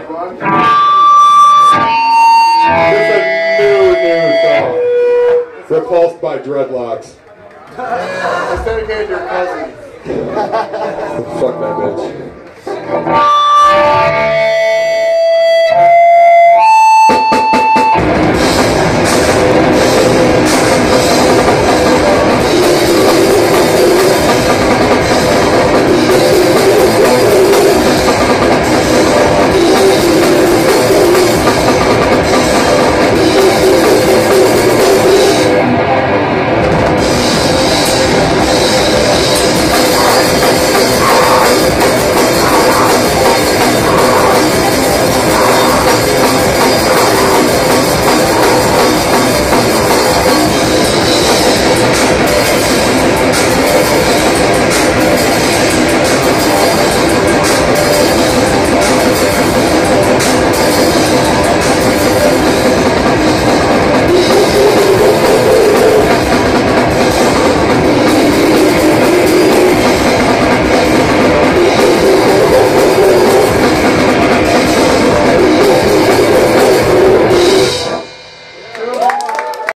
It's a new, new song. Repulsed by dreadlocks. it's dedicated to your cousin. Fuck that bitch.